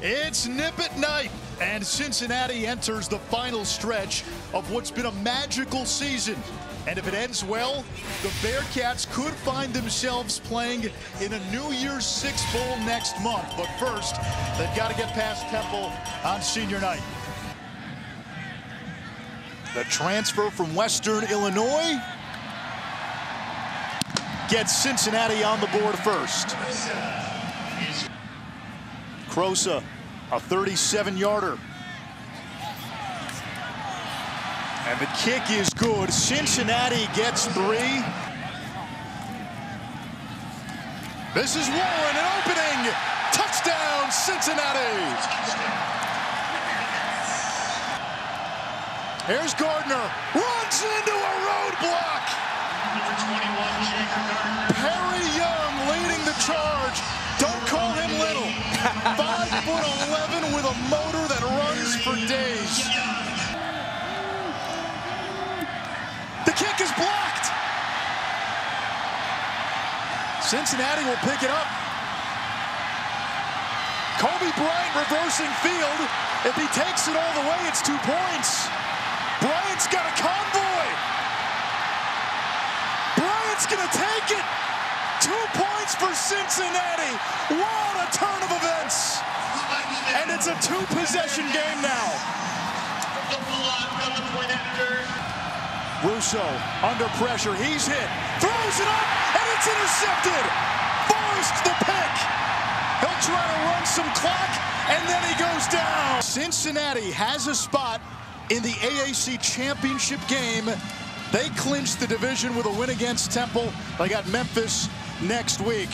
It's Nippert night, and Cincinnati enters the final stretch of what's been a magical season. And if it ends well, the Bearcats could find themselves playing in a New Year's Six Bowl next month. But first, they've got to get past Temple on senior night. The transfer from Western Illinois gets Cincinnati on the board first. Crosa, a 37-yarder. And the kick is good. Cincinnati gets three. This is Warren, an opening. Touchdown, Cincinnati. Here's Gardner. Runs into a roadblock. Perry Young leading the charge. Foot 11 with a motor that runs for days. The kick is blocked. Cincinnati will pick it up. Coby Bryant reversing field. If he takes it all the way, it's two points. Bryant's got a convoy. Bryant's going to take it. Two points for Cincinnati. It's a two-possession game now. Russo under pressure. He's hit. Throws it up, and it's intercepted. Forced the pick. He'll try to run some clock, and then he goes down. Cincinnati has a spot in the AAC championship game. They clinched the division with a win against Temple. They got Memphis next week.